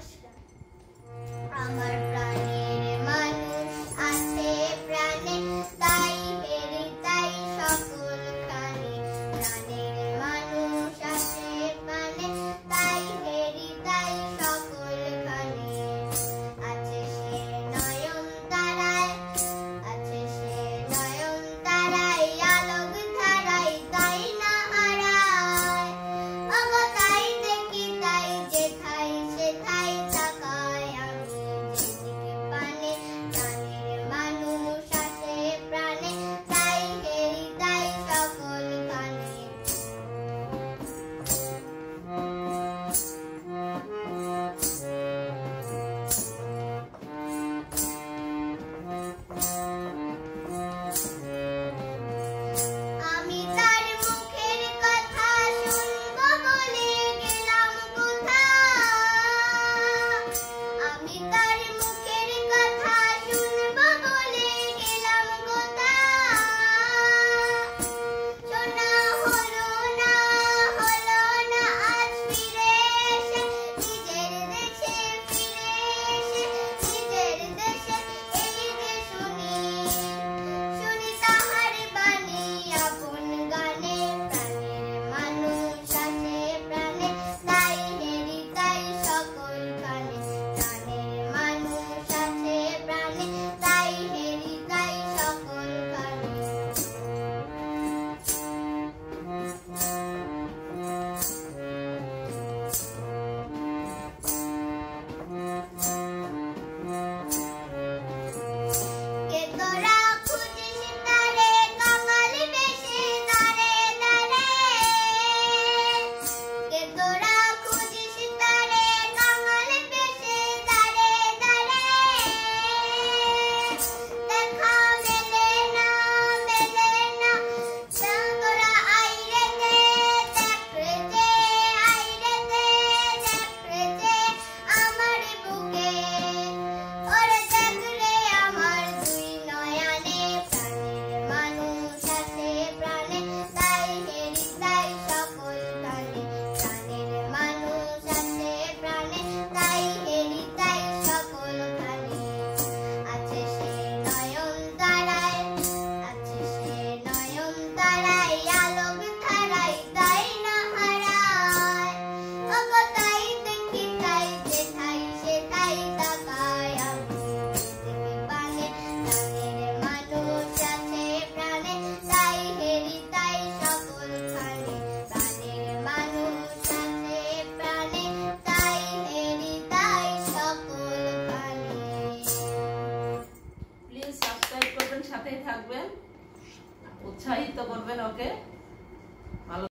しく সাথেই থাকবেন। উৎসাহিত করবেন ওকে। ভালো